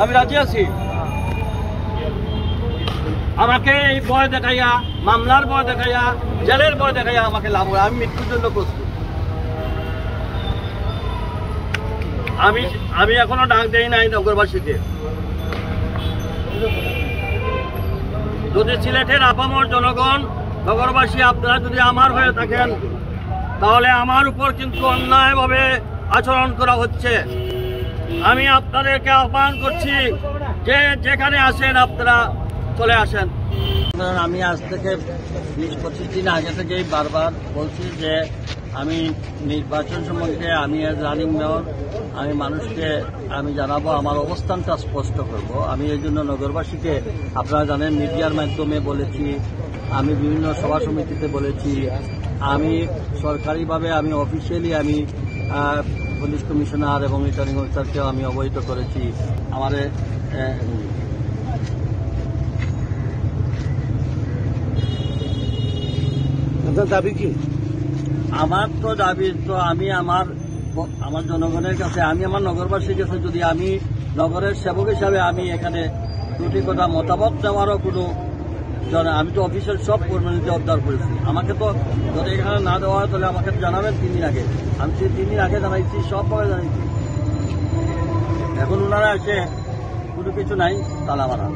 আমি রাজি আছি। আমাকে এই ভয় দেখাইয়া, মামলার ভয় দেখাইয়া, জেলের ভয় দেখাইয়া আমাকে লাভ হয়। আমি মৃত্যুর জন্য প্রস্তুত। আমি আমি এখনও ডাক দেই নাই নগরবাসীকে। যদি সিলেটের আপামর জনগণ, নগরবাসী আপনারা যদি আমার হয়ে থাকেন, তাহলে আমার উপর কিন্তু অন্যায়ভাবে আচরণ করা হচ্ছে। আমি আপনাদেরকে আহ্বান করছি যে যেখানে আসেন আপনারা চলে আসেন। আমি আজ থেকে বিশ পঁচিশ দিন আগে থেকেই বারবার বলছি যে আমি নির্বাচন সম্বন্ধে, আমি রানিং মেয়র, আমি মানুষকে, আমি জানাব, আমার অবস্থানটা স্পষ্ট করব। আমি এই জন্য নগরবাসীকে, আপনারা জানেন, মিডিয়ার মাধ্যমে বলেছি, আমি বিভিন্ন সভা সমিতিতে বলেছি, আমি সরকারিভাবে, আমি অফিসিয়ালি আমি পুলিশ কমিশনার এবং রিটার্নিং অফিসারকেও আমি অবহিত করেছি। আমার আপনার দাবি কি? আমার তো দাবি তো আমি আমার আমার জনগণের কাছে আমি আমার নগরবাসীর কাছে যদি আমি নগরের সেবক হিসাবে আমি এখানে দুটি কথা মতামত দেওয়ারও কোনো আমি তো অফিসের সব কর্মী অবদার করেছি। আমাকে তো যদি এখানে না দেওয়া হয়, তাহলে আমাকে জানাবেন তিন দিন আগে। আমি সেই তিন দিন আগে জানাইছি সবভাবে জানাইছি। এখন ওনারা এসে কোনো কিছু নাই, তালা মারা